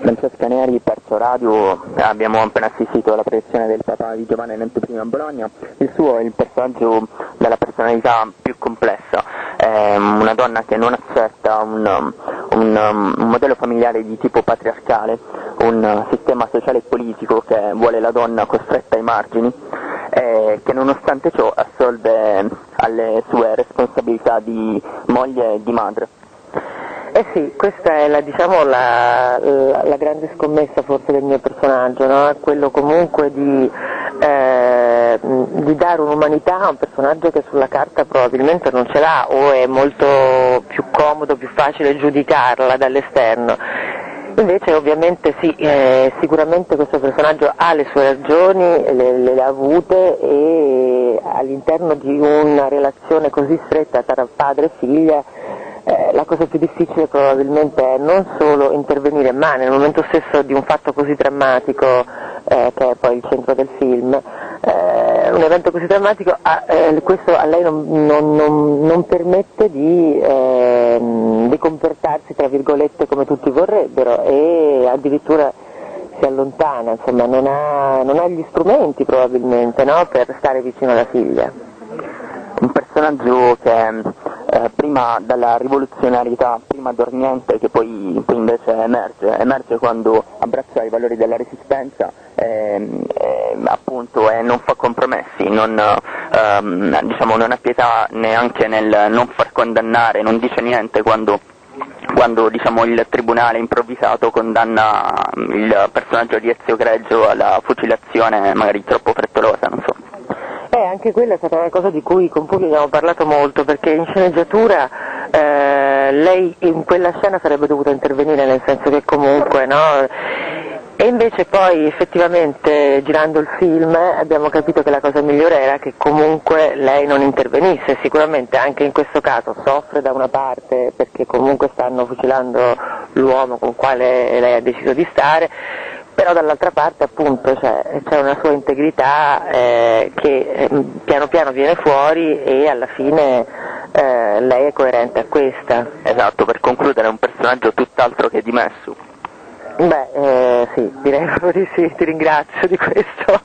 Francesca Neri, Perso Radio, abbiamo appena assistito alla proiezione del papà di Giovanni I a Bologna, il suo è il personaggio dalla personalità più complessa, è una donna che non accetta un, un, un modello familiare di tipo patriarcale, un sistema sociale e politico che vuole la donna costretta ai margini e che nonostante ciò assolve alle sue responsabilità di moglie e di madre. Eh sì, questa è la, diciamo, la, la, la grande scommessa forse del mio personaggio, no? quello comunque di, eh, di, dare un'umanità a un personaggio che sulla carta probabilmente non ce l'ha o è molto più comodo, più facile giudicarla dall'esterno. Invece ovviamente sì, eh, sicuramente questo personaggio ha le sue ragioni, le, le, le ha avute e all'interno di una relazione così stretta tra padre e figlia eh, la cosa più difficile probabilmente è non solo intervenire, ma nel momento stesso di un fatto così drammatico, eh, che è poi il centro del film, eh, un evento così drammatico, a, eh, questo a lei non, non, non, non permette di, ehm, di, comportarsi, tra virgolette, come tutti vorrebbero e addirittura si allontana, insomma, non ha, non ha gli strumenti probabilmente no, per stare vicino alla figlia. Un personaggio che eh, prima dalla rivoluzionarietà, prima dormiente che poi, poi, invece emerge, emerge quando abbraccia i valori della resistenza eh, eh, appunto, e non fa compromessi, non, ehm, diciamo, non ha pietà neanche nel non far condannare, non dice niente quando quando diciamo, il tribunale improvvisato condanna il personaggio di Ezio Greggio alla fucilazione magari troppo frettolosa, non so. Anche quella è stata una cosa di cui con Pugli abbiamo parlato molto, perché in sceneggiatura eh, lei in quella scena sarebbe dovuta intervenire, nel senso che comunque, no? E invece poi effettivamente girando il film abbiamo capito che la cosa migliore era che comunque lei non intervenisse, sicuramente anche in questo caso soffre da una parte perché comunque stanno fucilando l'uomo con quale lei ha deciso di stare, però dall'altra parte appunto c'è, c'è una sua integrità eh, che eh, piano piano viene fuori e alla fine eh, lei è coerente a questa. Esatto, per concludere è un personaggio tutt'altro che dimesso. Beh, eh, sì, direi proprio di sì, ti ringrazio di questo.